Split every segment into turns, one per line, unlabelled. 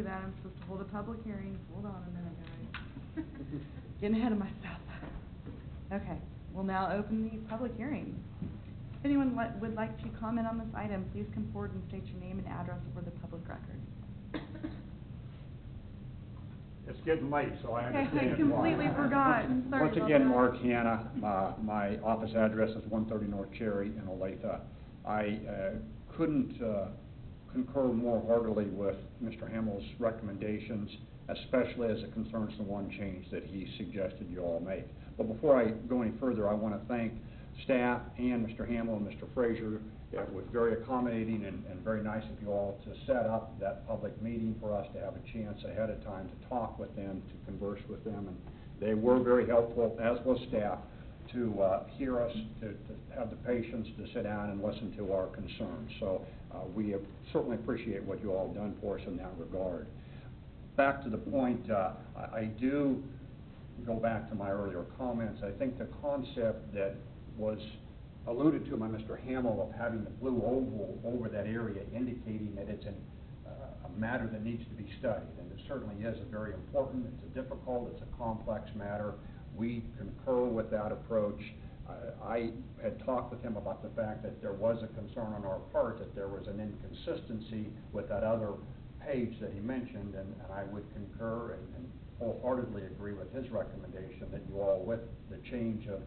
do that, I'm supposed to hold a public hearing, hold on a minute, guys. Getting ahead of myself. Okay, we'll now open the public hearing. If anyone li- would like to comment on this item, please come forward and state your name and address for the public record.
It's getting late, so I
Okay, I
understand why.
completely forgot. Sorry
Once
about
again,
that.
Mark Hanna, uh, my office address is one thirty North Cherry in Olathe. I uh, couldn't uh, concur more heartily with Mr. Hamill's recommendations, especially as it concerns the one change that he suggested you all make. But before I go any further, I want to thank staff and Mr. Hamill and Mr. Frazier. It was very accommodating and, and very nice of you all to set up that public meeting for us to have a chance ahead of time to talk with them, to converse with them. And they were very helpful, as was staff, to, uh, hear us, to, to have the patience to sit down and listen to our concerns. So, uh, we certainly appreciate what you all have done for us in that regard. Back to the point, uh, I, I do go back to my earlier comments, I think the concept that was alluded to by Mr. Hamel of having the blue oval over that area indicating that it's an, uh, a matter that needs to be studied, and it certainly is a very important, it's a difficult, it's a complex matter. We concur with that approach. I, had talked with him about the fact that there was a concern on our part that there was an inconsistency with that other page that he mentioned, and, and I would concur and and wholeheartedly agree with his recommendation that you all, with the change of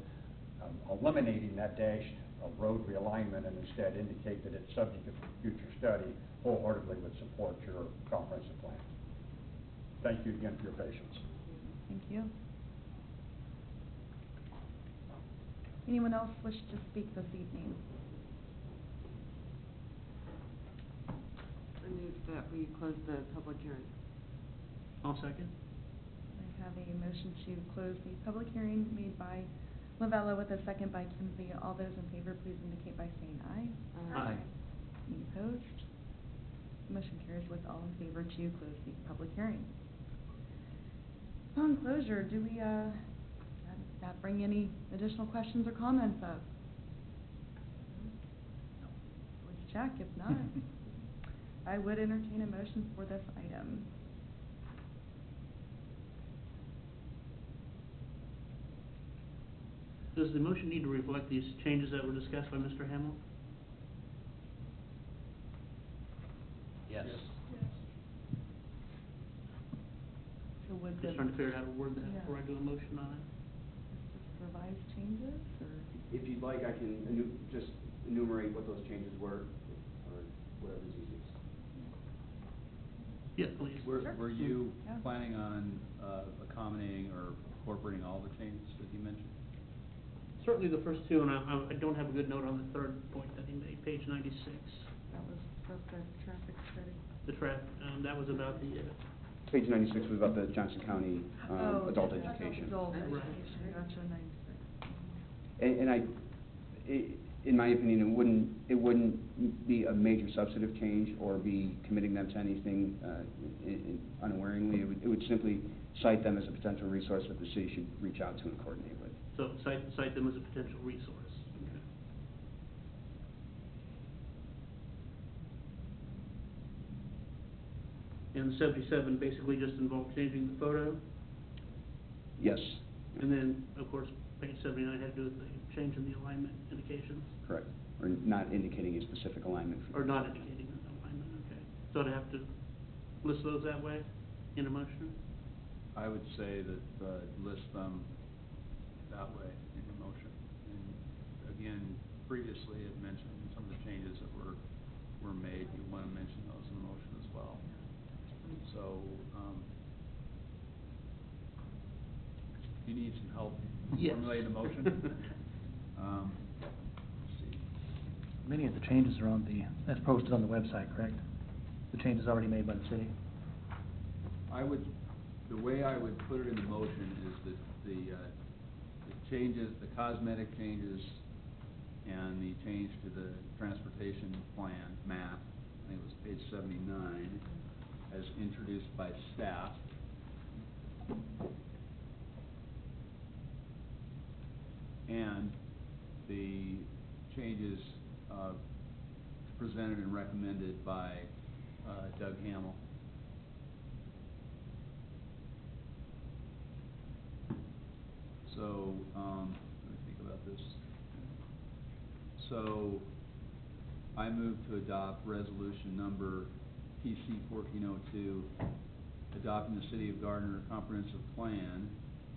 um, eliminating that dash of road realignment and instead indicate that it's subject to future study, wholeheartedly would support your comprehensive plan. Thank you again for your patience.
Thank you. Anyone else wish to speak this evening?
I move that we close the public hearing.
I'll second.
I have a motion to close the public hearing made by Lavella with a second by Kinsey. All those in favor, please indicate by saying aye.
Aye.
Any opposed? Motion carries with all in favor to close the public hearing. Upon closure, do we, uh, does that bring any additional questions or comments up? Let's check, if not, I would entertain a motion for this item.
Does the motion need to reflect these changes that were discussed by Mr. Hamel?
Yes.
So would the.
Just trying to figure out how to word that
Yeah.
before I do a motion on it.
Just revised changes, or?
If you'd like, I can enu- just enumerate what those changes were, or whatever's easiest.
Yes, please.
Were,
Sure.
were you
Yeah.
planning on, uh, accommodating or incorporating all the changes that you mentioned?
Certainly the first two, and I, I- I don't have a good note on the third point that he made, page ninety-six.
That was just a traffic study.
The tra, um, that was about the, uh,
Page ninety-six was about the Johnson County,
Oh,
um, adult
that's
education.
Adult education, gotcha, ninety-six.
And, and I, i- in my opinion, it wouldn't, it wouldn't be a major substantive change or be committing them to anything, uh, i- i- unawaringly. It would, it would simply cite them as a potential resource that the city should reach out to and coordinate with.
so cite, cite them as a potential resource. Okay. And seventy-seven basically just involved changing the photo,
Yes,
and then, of course, page seventy-nine had to do with the change in the alignment indications,
correct. Or not indicating a specific alignment. for-
or not indicating an alignment, okay. So I'd have to list those that way in a motion?
I would say that, uh, list them that way in your motion. And again, previously it mentioned some of the changes that were, were made, you wanna mention those in the motion as well. So, um, if you need some help
Yes.
formulating the motion, um, let's see.
Many of the changes are on the, that's posted on the website, correct? The changes already made by the city?
I would, the way I would put it in the motion is that the, uh, the changes, the cosmetic changes and the change to the transportation plan map, I think it was page seventy-nine, as introduced by staff. And the changes uh, presented and recommended by uh, Doug Hamel. So, um, let me think about this. So, I move to adopt resolution number PC fourteen oh two, adopting the City of Gardner comprehensive plan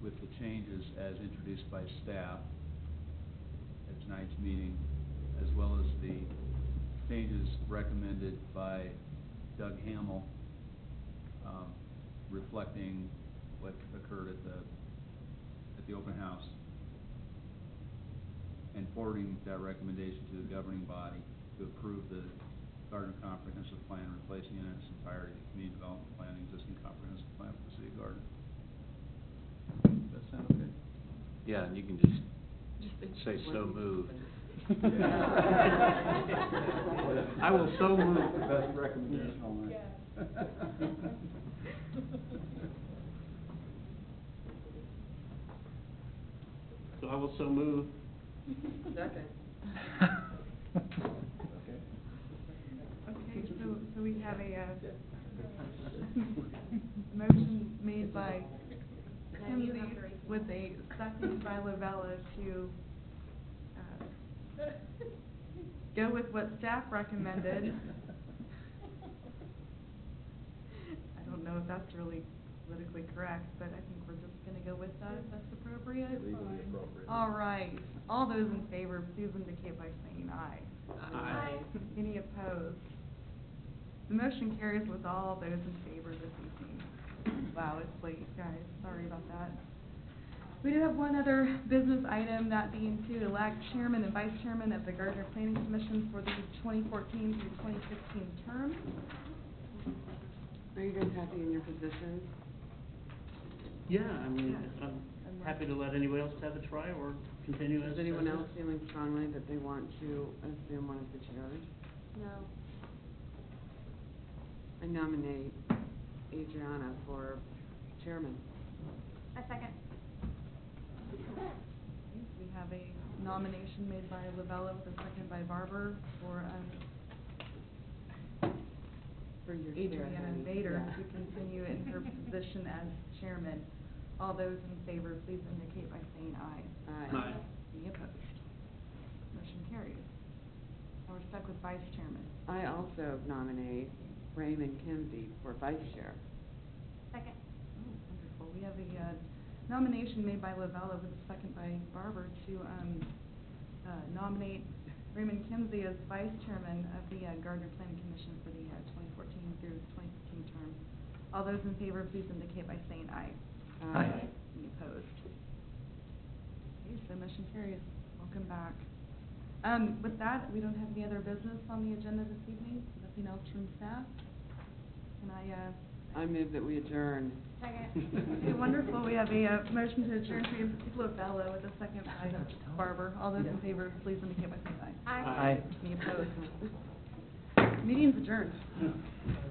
with the changes as introduced by staff at tonight's meeting, as well as the changes recommended by Doug Hamel, um, reflecting what occurred at the, at the open house, and forwarding that recommendation to the governing body to approve the Gardner Comprehensive Plan, replacing in its entirety the community development plan, existing comprehensive plan for the city of Gardner. Does that sound okay?
Yeah, and you can just say so moved.
I will so move.
That's the best recommendation all night.
So I will so move.
Second.
Okay, so, so we have a, uh, motion made by Kinsey with a second by Lavella to, uh, go with what staff recommended. I don't know if that's really politically correct, but I think we're just gonna go with that, if that's appropriate.
Legally appropriate.
All right, all those in favor, please indicate by saying aye.
Aye.
Any opposed? The motion carries with all those in favor this evening. Wow, it's late, guys, sorry about that. We do have one other business item, that being to elect chairman and vice chairman of the Gardner Planning Commission for the twenty fourteen through twenty sixteen term.
Are you guys happy in your positions?
Yeah, I mean,
Yeah.
I'm happy to let anybody else have a try or continue as.
Is anyone
as is.
else feeling strongly that they want to assume one of the chairs?
No.
I nominate Adriana for chairman.
A second.
We have a nomination made by Lavella with a second by Barber for, um,
For your chair,
Adriana
Heidi.
Vader
Yeah.
to continue in her position as chairman. All those in favor, please indicate by saying aye.
Aye.
Aye.
Any opposed? Motion carries. Now we're stuck with vice chairman.
I also nominate Raymond Kinsey for vice chair.
Second.
Oh, wonderful. We have a uh, nomination made by Lavella with a second by Barber to um, uh, nominate Raymond Kinsey as vice chairman of the uh, Gardner Planning Commission for the uh, 2014 through 2015 term. All those in favor, please indicate by saying aye.
Aye.
Any opposed? Okay, so motion carries. Welcome back. Um, with that, we don't have any other business on the agenda this evening. Nothing else from staff? Can
I, move that we adjourn.
Second.
Okay, wonderful. We have a, uh, motion to adjourn to Lavella with a second by Barber. All those in favor, please indicate by saying aye.
Aye.
Aye.
Any opposed? Meeting's adjourned.